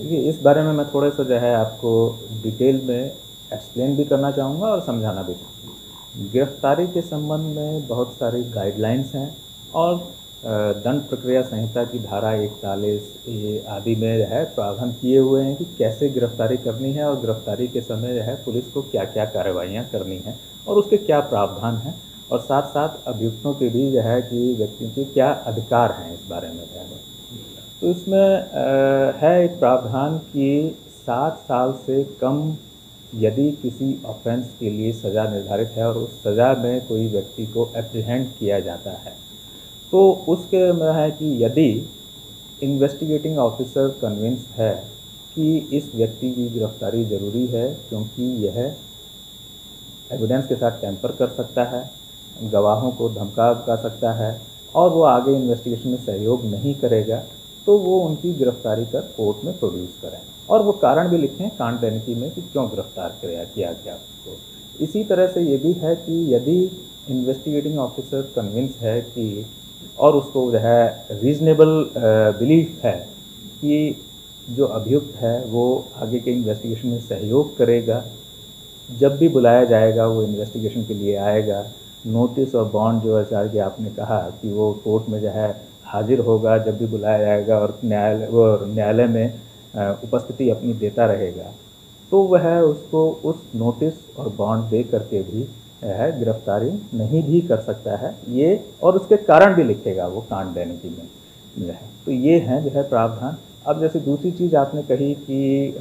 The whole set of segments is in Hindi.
देखिए इस बारे में मैं थोड़ा सा जो है आपको डिटेल में एक्सप्लेन भी करना चाहूँगा और समझाना भी चाहूँगा। गिरफ्तारी के संबंध में बहुत सारी गाइडलाइंस हैं और दंड प्रक्रिया संहिता की धारा इकतालीस आदि में जो है प्रावधान किए हुए हैं कि कैसे गिरफ्तारी करनी है और गिरफ्तारी के समय जो है पुलिस को क्या क्या कार्रवाइयाँ करनी है और उसके क्या प्रावधान हैं और साथ साथ अभियुक्तों के भी जो है कि व्यक्तियों के क्या अधिकार हैं इस बारे में जो है। तो इसमें है एक प्रावधान कि सात साल से कम यदि किसी ऑफेंस के लिए सज़ा निर्धारित है और उस सज़ा में कोई व्यक्ति को अप्रीहेंड किया जाता है। तो उसके में है कि यदि इन्वेस्टिगेटिंग ऑफिसर कन्विंस है कि इस व्यक्ति की गिरफ्तारी ज़रूरी है क्योंकि यह एविडेंस के साथ टेम्पर कर सकता है, गवाहों को धमका सकता है और वो आगे इन्वेस्टिगेशन में सहयोग नहीं करेगा तो वो उनकी गिरफ्तारी कर कोर्ट में प्रोड्यूस करें। और वो कारण भी लिखें कांड डेनिटी में कि क्यों गिरफ़्तार किया गया उसको। इसी तरह से ये भी है कि यदि इन्वेस्टिगेटिंग ऑफिसर कन्विंस है कि और उसको जो है रीजनेबल बिलीफ है कि जो अभियुक्त है वो आगे के इन्वेस्टिगेशन में सहयोग करेगा। जब भी बुलाया जाएगा, वो इन्वेस्टिगेशन के लिए आएगा। नोटिस और बॉन्ड जो है सर कि आपने कहा कि वो कोर्ट में जो है हाजिर होगा जब भी बुलाया जाएगा और न्यायालय वो न्यायालय में उपस्थिति अपनी देता रहेगा। तो वह उसको उस नोटिस और बॉन्ड दे करके भी है गिरफ्तारी नहीं भी कर सकता है। ये और उसके कारण भी लिखेगा वो कांड देने की में। जो है तो ये है जो है प्रावधान। अब जैसे दूसरी चीज़ आपने कही कि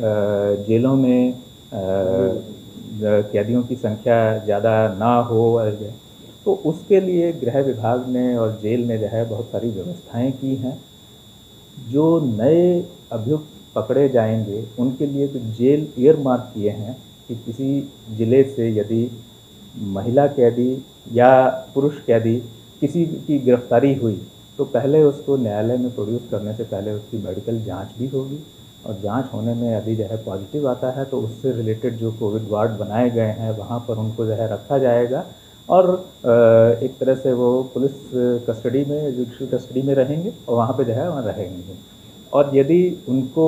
जेलों में कैदियों की संख्या ज़्यादा ना हो तो उसके लिए गृह विभाग ने और जेल ने जो है बहुत सारी व्यवस्थाएँ की हैं। जो नए अभियुक्त पकड़े जाएँगे, उनके लिए तो जेल ईयर मार्क किए हैं कि किसी ज़िले से यदि महिला कैदी या पुरुष कैदी किसी की गिरफ्तारी हुई तो पहले उसको न्यायालय में प्रोड्यूस करने से पहले उसकी मेडिकल जाँच भी होगी। और जाँच होने में यदि जो है पॉजिटिव आता है तो उससे रिलेटेड जो कोविड वार्ड बनाए गए हैं, वहाँ पर उनको जो है रखा जाएगा। और एक तरह से वो पुलिस कस्टडी में, जुडिशल कस्टडी में रहेंगे और वहाँ पे जो है वहाँ रहेंगे। और यदि उनको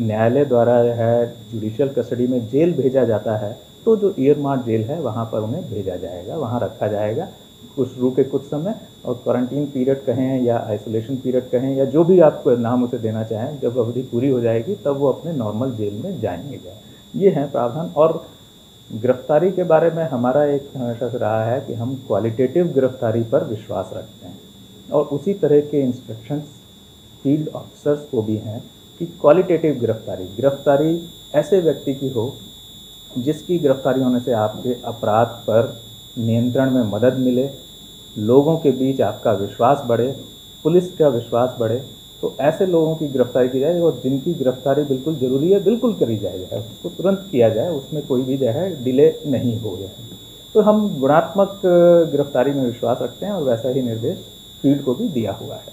न्यायालय द्वारा है जुडिशल कस्टडी में जेल भेजा जाता है तो जो ईयर मार्ट जेल है वहाँ पर उन्हें भेजा जाएगा, वहाँ रखा जाएगा। कुछ रू के कुछ समय और क्वारंटीन पीरियड कहें या आइसोलेशन पीरियड कहें या जो भी आप नाम उसे देना चाहें, जब अवधि पूरी हो जाएगी, तब वो अपने नॉर्मल जेल में जाएँगे। ये हैं प्रावधान और गिरफ्तारी के बारे में हमारा एक हमेशा से रहा है कि हम क्वालिटेटिव गिरफ्तारी पर विश्वास रखते हैं। और उसी तरह के इंस्ट्रक्शंस फ़ील्ड ऑफिसर्स को भी हैं कि क्वालिटेटिव गिरफ्तारी गिरफ्तारी ऐसे व्यक्ति की हो जिसकी गिरफ्तारी होने से आपके अपराध पर नियंत्रण में मदद मिले, लोगों के बीच आपका विश्वास बढ़े, पुलिस का विश्वास बढ़े तो ऐसे लोगों की गिरफ्तारी की जाए और जिनकी गिरफ्तारी बिल्कुल ज़रूरी है, बिल्कुल करी जाए जाए उसको तुरंत किया जाए, उसमें कोई भी जो है डिले नहीं हो जाए तो हम गुणात्मक गिरफ्तारी में विश्वास रखते हैं और वैसा ही निर्देश फ़ील्ड को भी दिया हुआ है।